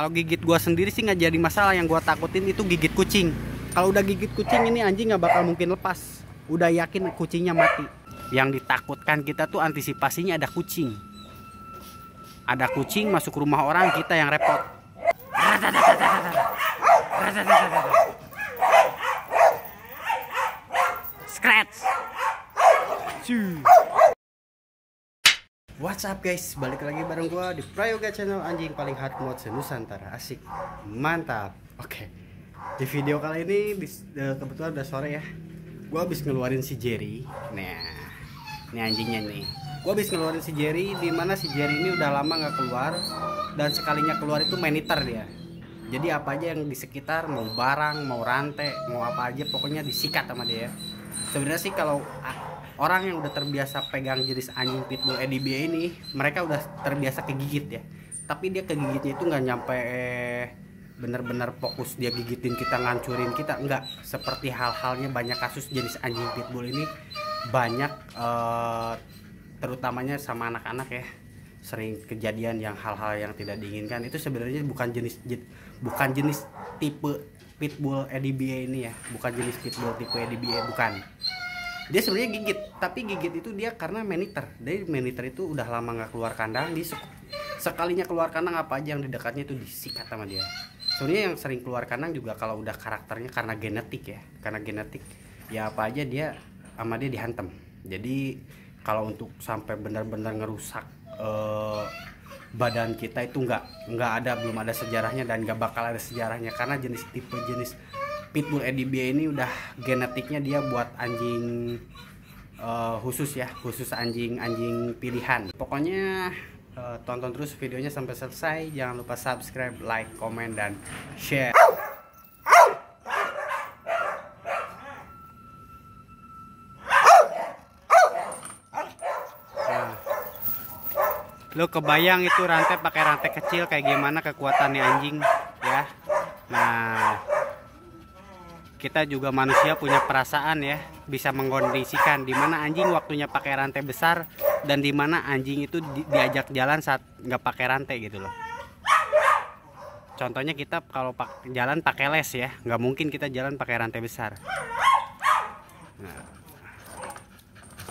kalau gigit gua sendiri sih nggak jadi masalah yang gua takutin itu gigit kucing. Kalau udah gigit kucing ini anjing nggak bakal mungkin lepas. Udah yakin kucingnya mati. Yang ditakutkan kita tuh antisipasinya ada kucing. Ada kucing masuk rumah orang kita yang repot. Scratch What's up guys, balik lagi bareng gua di Prayoga Channel anjing paling hard mode senusantara Asik, mantap. Oke, di video kali ini eh, kebetulan udah sore ya. Gua habis ngeluarin si Jerry. Nah, ini anjingnya nih. Gua habis ngeluarin si Jerry Di mana si Jerry ini udah lama nggak keluar Dan sekalinya keluar itu maniter dia. Jadi apa aja yang di sekitar mau barang mau rantai mau apa aja pokoknya disikat sama dia. Sebenarnya sih kalau orang yang udah terbiasa pegang jenis anjing pitbull EDB ini mereka udah terbiasa kegigit ya. Tapi dia kegigitnya itu nggak nyampe bener-bener fokus dia gigitin kita ngancurin kita nggak. Seperti hal-halnya banyak kasus jenis anjing pitbull ini banyak uh, terutamanya sama anak-anak ya. Sering kejadian yang hal-hal yang tidak diinginkan. Itu sebenarnya bukan jenis bukan jenis tipe pitbull EDBA ini ya. Bukan jenis pitbull tipe EDBA bukan dia sebenarnya gigit tapi gigit itu dia karena maniter. Dari maniter itu udah lama nggak keluar kandang di sekalinya keluar kandang apa aja yang di dekatnya itu disikat sama dia. Sebenarnya yang sering keluar kandang juga kalau udah karakternya karena genetik ya karena genetik ya apa aja dia sama dia dihantam. Jadi kalau untuk sampai benar-benar ngerusak uh, badan kita itu nggak nggak ada belum ada sejarahnya dan nggak bakal ada sejarahnya. Karena jenis tipe jenis pitbull EDB ini udah genetiknya dia buat anjing uh, khusus ya khusus anjing anjing pilihan. Pokoknya uh, tonton terus videonya sampai selesai. Jangan lupa subscribe like comment dan share. Lo kebayang itu rantai pakai rantai kecil kayak gimana kekuatannya anjing ya? Nah kita juga manusia punya perasaan ya bisa mengkondisikan di mana anjing waktunya pakai rantai besar dan di mana anjing itu di, diajak jalan saat nggak pakai rantai gitu loh. Contohnya kita kalau pak, jalan pakai les ya nggak mungkin kita jalan pakai rantai besar. Nah,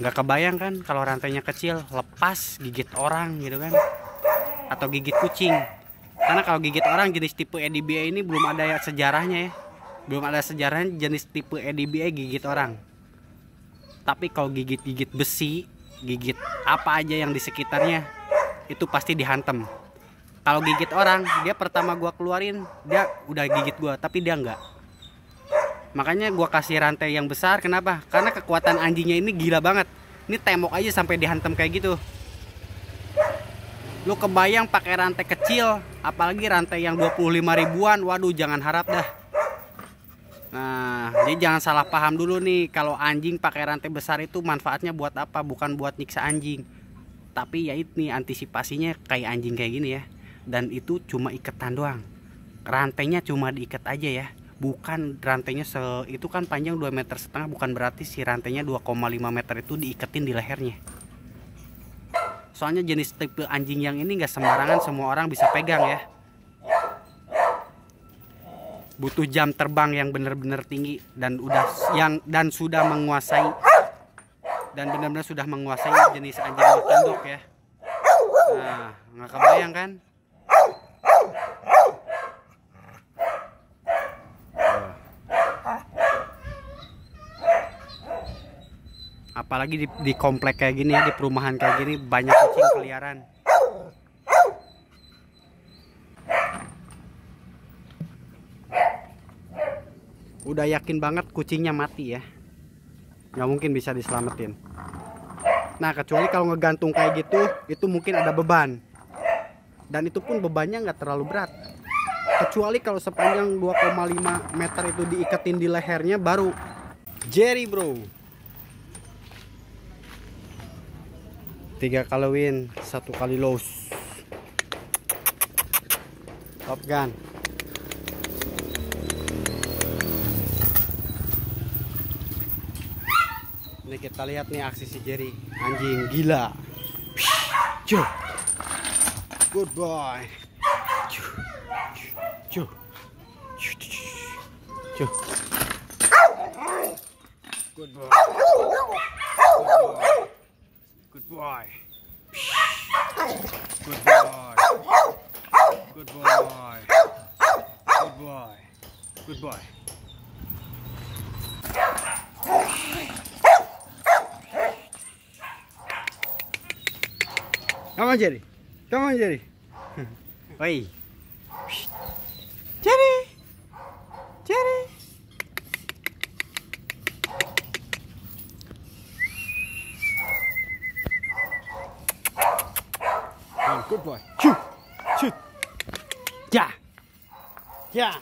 nggak kebayang kan kalau rantainya kecil lepas gigit orang gitu kan? Atau gigit kucing. Karena kalau gigit orang jenis tipe EDBA ini belum ada ya sejarahnya ya belum ada sejarahnya jenis tipe EDBA gigit orang. Tapi kalau gigit-gigit besi gigit apa aja yang di sekitarnya itu pasti dihantem kalau gigit orang dia pertama gua keluarin dia udah gigit gua tapi dia enggak makanya gua kasih rantai yang besar kenapa? Karena kekuatan anjingnya ini gila banget. Ini tembok aja sampai dihantam kayak gitu. Lu kebayang pakai rantai kecil apalagi rantai yang 25 ribuan waduh jangan harap dah nah jadi jangan salah paham dulu nih kalau anjing pakai rantai besar itu manfaatnya buat apa? Bukan buat nyiksa anjing. Tapi ya ini antisipasinya kayak anjing kayak gini ya. Dan itu cuma iketan doang. Rantainya cuma diikat aja ya. Bukan rantainya se itu kan panjang 2 meter setengah bukan berarti si rantainya 2,5 meter itu diiketin di lehernya. Soalnya jenis tipe anjing yang ini nggak sembarangan semua orang bisa pegang ya butuh jam terbang yang benar-benar tinggi dan udah yang dan sudah menguasai dan benar-benar sudah menguasai jenis anjing tanduk ya. Nah nggak kebayang kan? Apalagi di, di komplek kayak gini ya di perumahan kayak gini banyak kucing keliaran udah yakin banget kucingnya mati ya. Nggak mungkin bisa diselamatin. Nah kecuali kalau ngegantung kayak gitu itu mungkin ada beban. Dan itu pun bebannya nggak terlalu berat. Kecuali kalau sepanjang 2,5 meter itu diiketin di lehernya baru Jerry bro. Tiga kali win satu kali loss. Top gun kita lihat nih aksi si Jerry anjing gila good boy Cuh. Cuh. Good boy. Good boy. Good boy. Good boy. Good boy. Good boy. Come on, Jerry. Come on, Jerry. Oi. Jerry. Jerry. Oh, good boy. Shoot. Shoot. Yeah. Yeah.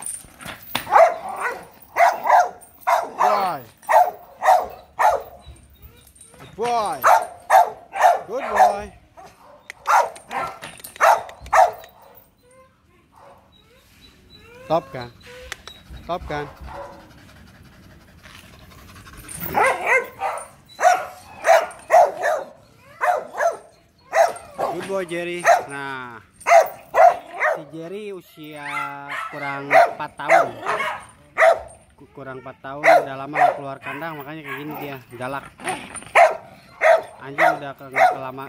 Boy. Good boy. Good boy. Top kan? Top kan? Good boy Jerry. Nah, si Jerry usia kurang 4 tahun. Ku- Kurang 4 tahun udah lama gak keluar kandang makanya kayak gini dia galak. Anjing udah ke, kelama,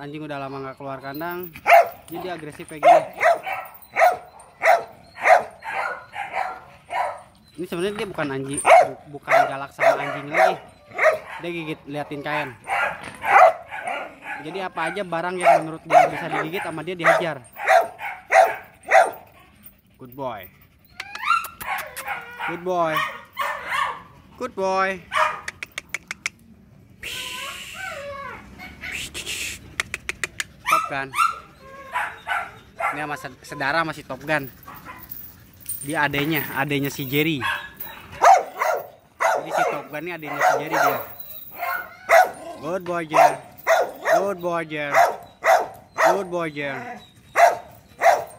anjing udah lama nggak keluar kandang, jadi agresif kayak gini. Ini sebenarnya dia bukan anjing, bu- bukan galak sama anjing lagi. Dia gigit liatin kain. Jadi apa aja barang yang menurut dia bisa digigit sama dia dihajar. Good boy. Good boy. Good boy. Top Gun. Ini sama sed- sedara masih Top Gun. Dia adenya, adenya si Jerry. Jadi si Top Gun ini adenya si Jerry dia. Good boy Jer. Good boy Jer. Good boy Jer.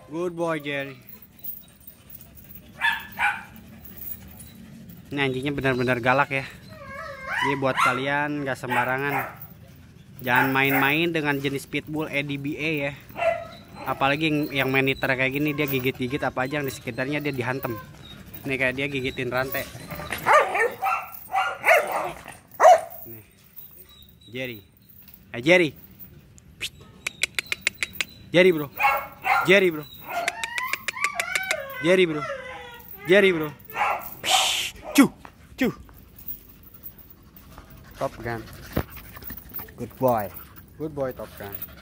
Good boy Jerry. Ini anjingnya benar-benar galak ya. Jadi buat kalian nggak sembarangan. Jangan main-main dengan jenis pitbull EDBA ya. Apalagi yang, maniter kayak gini dia gigit-gigit apa aja yang di sekitarnya dia dihantem. Nih kayak dia gigitin rantai. Nih. Jerry. Eh Jerry. Jerry bro. Jerry bro. Jerry bro. Jerry bro. Cuh. Cuh. Top Gun. Good boy. Good boy Top Gun.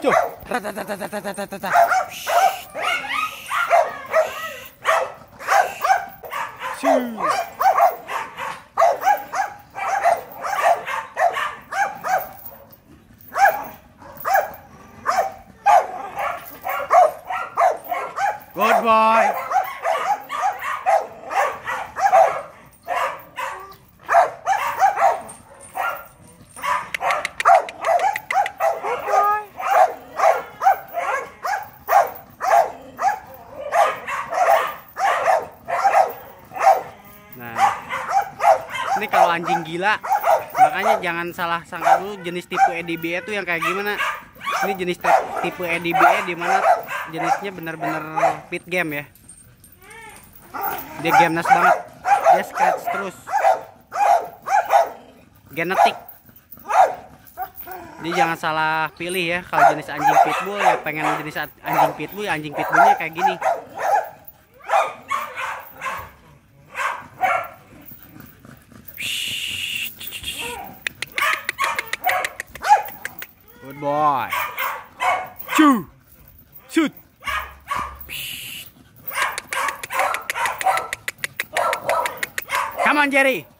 就哒哒哒哒哒哒哒哒哒。Anjing gila, makanya jangan salah sangka dulu jenis tipe EDBA itu yang kayak gimana. Ini jenis tipe EDBA di mana jenisnya benar-benar pit game ya. Dia gamenas banget. Dia scratch terus. Genetik. Jadi jangan salah pilih ya kalau jenis anjing pitbull ya pengen jenis anjing pitbull ya anjing pitbullnya kayak gini. On, Jerry.